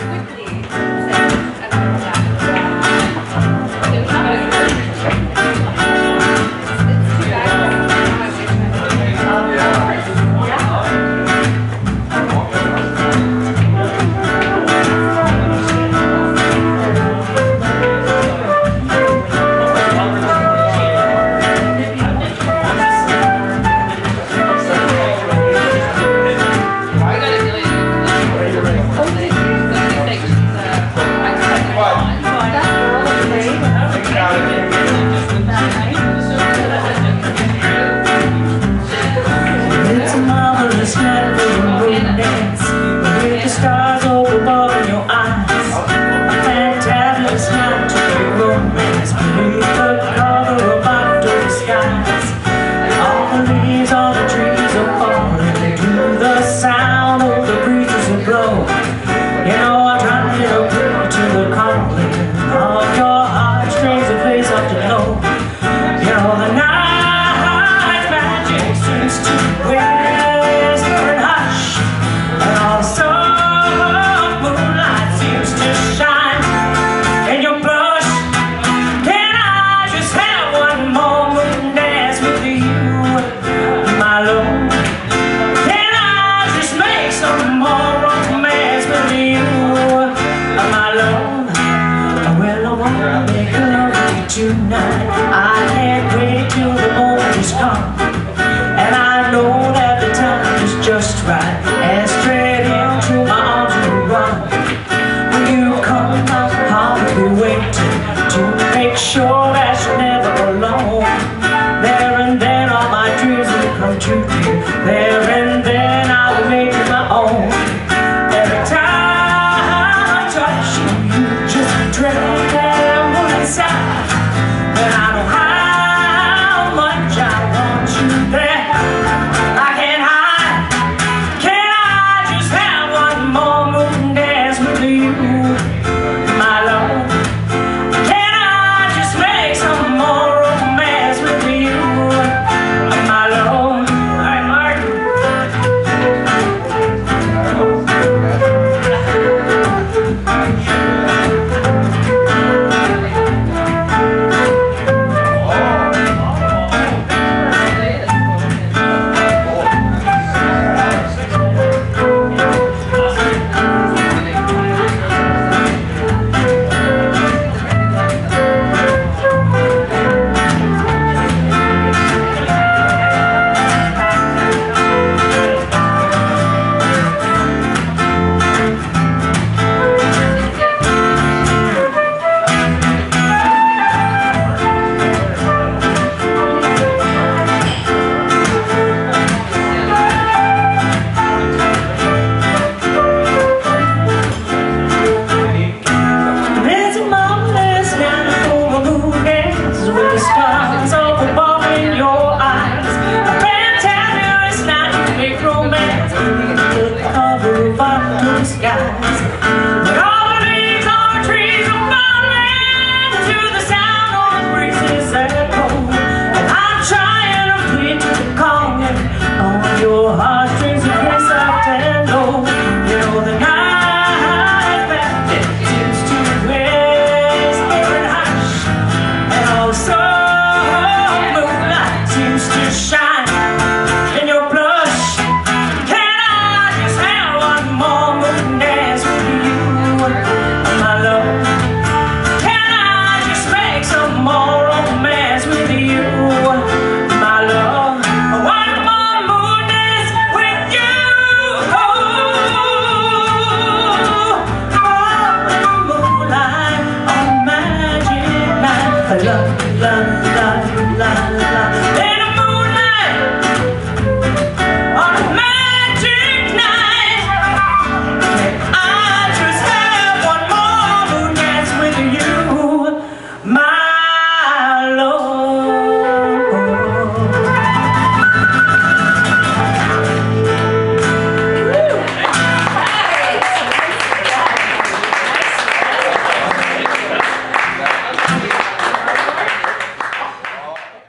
with tonight. I can't wait till the moment is come. And I know that the time is just right. And straight into my arms you run. When you come, I'll be waiting to make sure that you're never alone. There and then all my dreams will come true. There